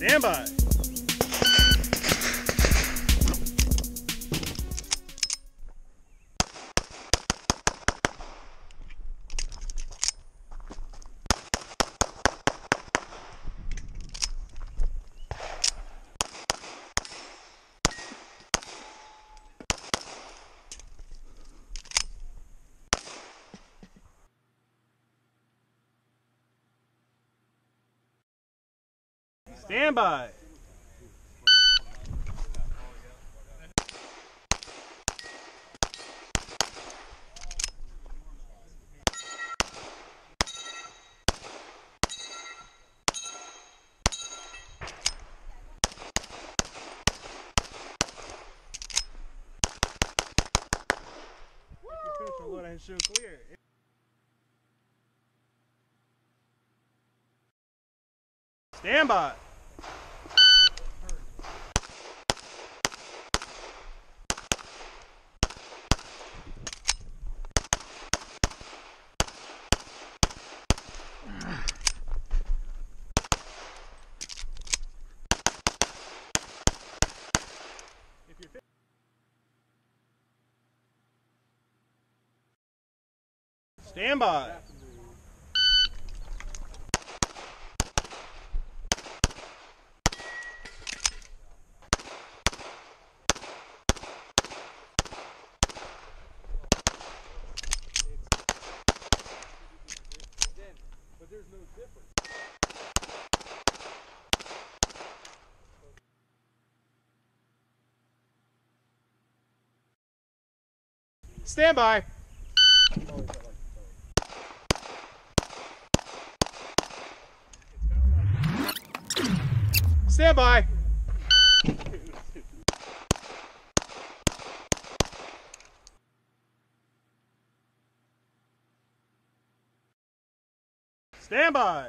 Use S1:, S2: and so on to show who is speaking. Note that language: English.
S1: Stand by. Stand by. Clear. Stand by. Stand by.
S2: There's no difference.
S1: Stand. Stand by. Stand by.